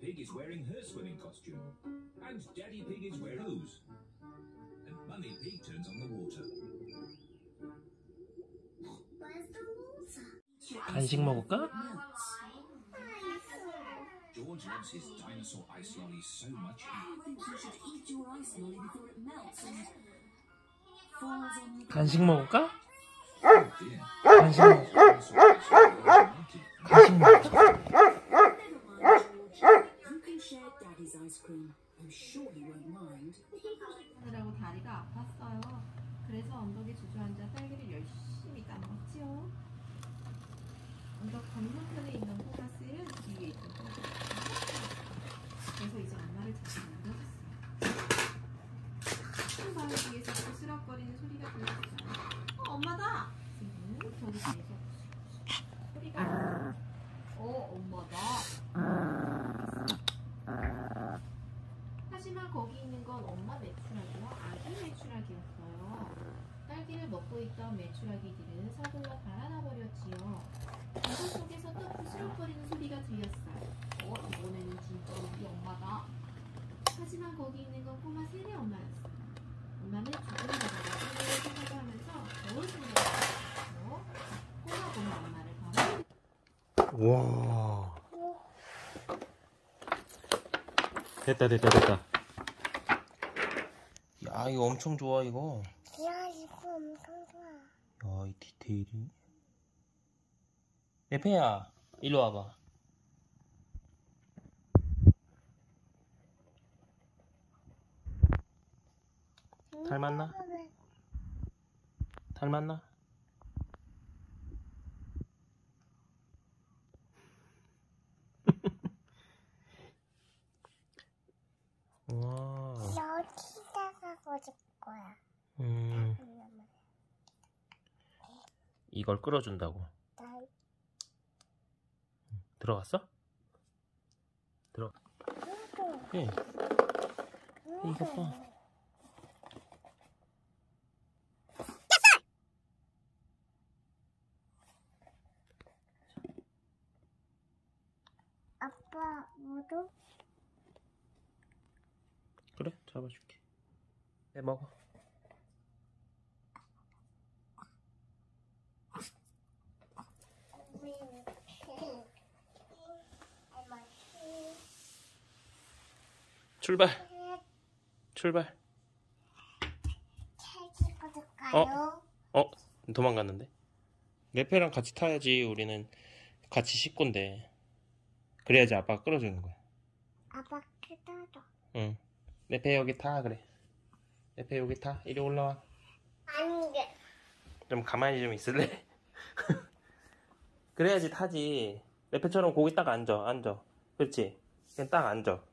Pig is wearing her swimming costume. And Daddy Pig is wearing hose. And Mummy Pig turns on the water. Where's the water? 간식 먹을까? George loves his dinosaur ice lolly so much you should eat your ice lolly before it melts and falls on 간식 먹을까? oh. 간식 먹을까? 간식 먹을까? Never mind, George. You can Daddy's ice cream. I'm sure he won't mind. 하느라고 다리가 아팠어요. 그래서 언덕에 주저앉아 딸기를 열심히 까먹었지요. 언덕 건너편에 있는 호가스는 뒤에 있던 딸기를 그래서 이제 엄마를 자주 만져줬어요. 큰 바위 뒤에서 부스럭거리는 소리가 들렸어요. 어, 엄마다! 지금 저기 계속 소리가 나요. 어, 엄마다. 하지만 거기 있는 건 엄마 메추라기와 아기 메추라기였어요. 딸기를 먹고 있던 메추라기들은 서둘러 달아나 버렸지요. 이것 속에서 또 부스럭거리는 소리가 들렸어요. 어, 이번에는 진짜 우리 엄마다. 하지만 거기 있는 건 꼬마 세네 엄마였어요. 엄마는 죽음마다 딸기를 생각하면서 겨울 생각했어요. 꼬마 꼬마 엄마를 바로 와. 됐다 됐다 됐다. 야 이거 엄청 좋아 이거. 좋아. 야이 디테일이. 에페야 일로 와봐. 닮았나? 닮았나? 와. 여기다가 꽂을 거야. 음 그러면 이걸 끌어준다고. 나 들어갔어? 들어. 예. 이거 봐. 아빠 모두 그래 잡아줄게. 네 먹어. 출발. 출발. 꽂을까요? 어 도망갔는데. 레페랑 같이 타야지 우리는 같이 식구인데. 그래야지 아빠가 끌어주는 거야. 아빠 기다려. 응. 레페 여기 타 그래. 레페 여기 타. 이리 올라와. 안 돼. 좀 가만히 좀 있을래? 그래야지 타지. 레페처럼 거기 딱 앉아, 앉아. 그렇지? 그냥 딱 앉아.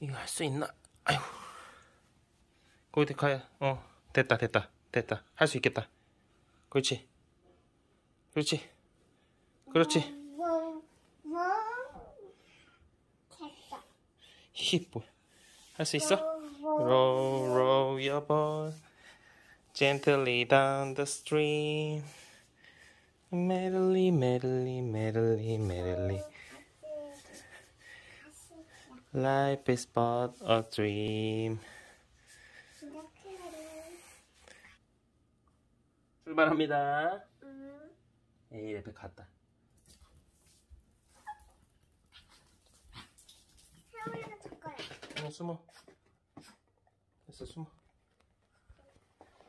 이거 할 수 있나? 아이고. 거기 가야, 어, 됐다, 됐다, 됐다. 할 수 있겠다. 그렇지. 그렇지. 그렇지. 뭐, 뭐. 됐어. 히, 뭐. 할수 있어? 뭐, Row, row your boat gently down the stream. Merrily, merrily, merrily, merrily. Life is but a dream. 출발합니다. 응. 에이, 옆에 갔다. 세월이가. 어, 숨어. 됐어, 숨어.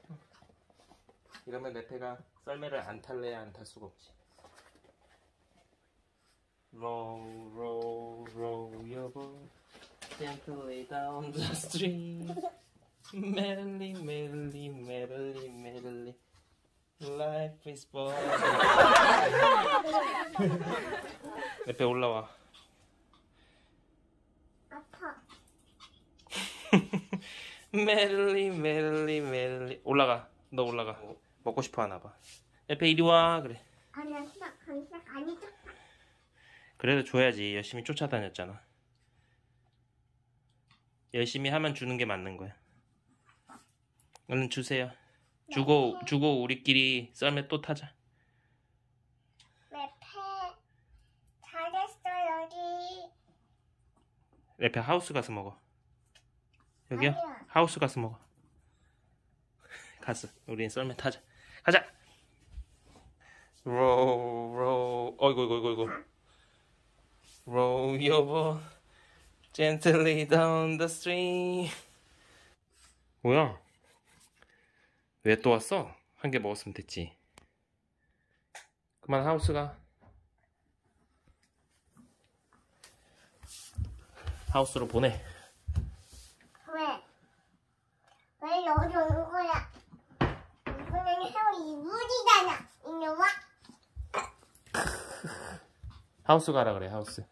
응. 이러면 레페가 썰매를 안 탈래야 안 탈 수가 없지. Row, row, row your boat gently down the stream. Merrily, merrily, merrily, merrily. Life is but. 레페 올라와. 아파. 메릴리 메릴리 메릴리 올라가 너 올라가 먹고 싶어 하나 봐 옆에 이리 와 그래 아니야, 시작, 시작 아니죠? 그래도 줘야지 열심히 쫓아다녔잖아 열심히 하면 주는 게 맞는 거야 얼른 주세요 주고 주고 우리끼리 썰매 또 타자 왜 패? 잘해. 레페 하우스 가서 먹어. 여기요? 아니야. 하우스 가서 먹어. 가서 우린 썰매 타자. 가자. row row 어이구 이구 이구 이구. Row your boat gently down the stream. 뭐야? 왜 또 왔어? 한 개 먹었으면 됐지. 그만 하우스 가. 하우스로 보내. 왜? 왜 여기 오는 거야? 이거는 형 이불이잖아. 이놈아. 하우스 가라 그래 하우스.